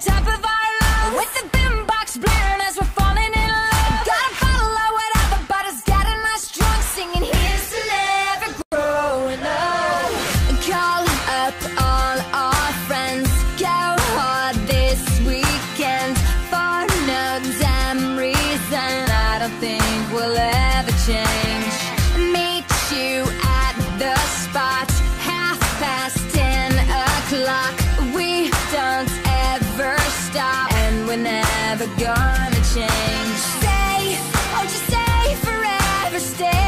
top of our lungs. With the boombox blaring as we're falling in love. Got a bottle of whatever, but it's getting us drunk. Singing, here's to never growing up. Call up all our friends. Go hard this weekend. For no damn reason, I don't think we'll ever never gonna change. Stay, oh, just stay forever, stay.